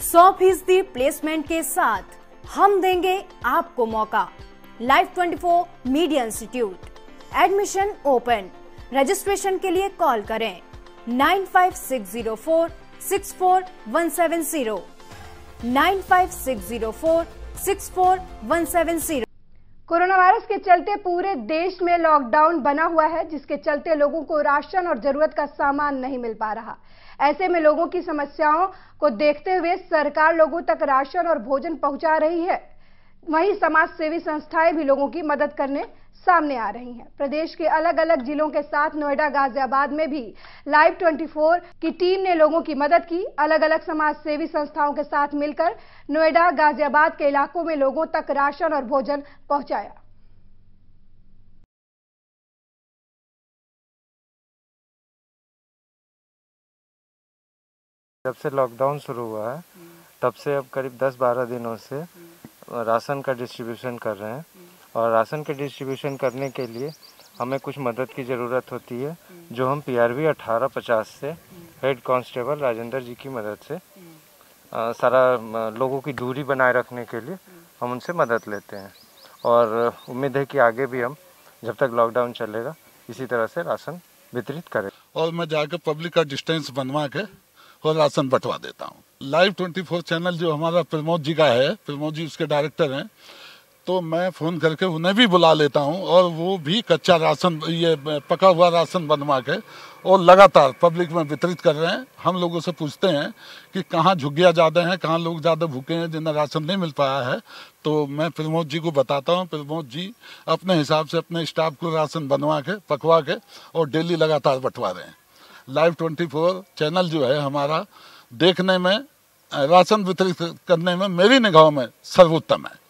सौ फ़ीसदी प्लेसमेंट के साथ हम देंगे आपको मौका। Live 24 media institute admission open registration के लिए कॉल करें। Nine five six zero four six four one seven zero nine five six zero four six four one seven zero corona virus के चलते पूरे देश में लॉकडाउन बना हुआ है, जिसके चलते लोगों को राशन और ज़रूरत का सामान नहीं मिल पा रहा। ऐसे में लोगों की समस्याओं को देखते हुए सरकार लोगों तक राशन और भोजन पहुँचा रही है। वहीं समाज सेवी संस्थाएँ भी लोगों की मदद करने सामने आ रही हैं। प्रदेश के अलग अलग जिलों के साथ नोएडा, गाजियाबाद में भी लाइव 24 की टीम ने लोगों की मदद की। अलग अलग समाज सेवी संस्थाओं के साथ मिलकर नोएडा, गाजियाबाद के इलाकों में लोगों तक राशन और भोजन पहुँचाया। जब से लॉकडाउन शुरू हुआ है तब से अब करीब 10-12 दिनों से राशन का डिस्ट्रीब्यूशन कर रहे हैं। और राशन के डिस्ट्रीब्यूशन करने के लिए हमें कुछ मदद की ज़रूरत होती है जो हम पी आर वी अठारह पचास से हेड कांस्टेबल राजेंद्र जी की मदद से आ, सारा लोगों की दूरी बनाए रखने के लिए हम उनसे मदद लेते हैं। और उम्मीद है कि आगे भी हम जब तक लॉकडाउन चलेगा इसी तरह से राशन वितरित करें। और मैं जाकर पब्लिक का डिस्टेंस बनवा के और राशन बंटवा देता हूँ। लाइव 24 चैनल जो हमारा प्रमोद जी का है, प्रमोद जी उसके डायरेक्टर हैं तो मैं फ़ोन करके उन्हें भी बुला लेता हूँ और वो भी कच्चा राशन ये पका हुआ राशन बनवा के और लगातार पब्लिक में वितरित कर रहे हैं। हम लोगों से पूछते हैं कि कहाँ झुग्गियाँ ज़्यादा हैं, कहाँ लोग ज़्यादा भूखे हैं जिन्हें राशन नहीं मिल पाया है। तो मैं प्रमोद जी को बताता हूँ। प्रमोद जी अपने हिसाब से अपने स्टाफ को राशन बनवा के, पकवा के और डेली लगातार बंटवा रहे हैं। लाइव ट्वेंटी चैनल जो है हमारा देखने में राशन वितरित करने में मेरी निगाहों में सर्वोत्तम है।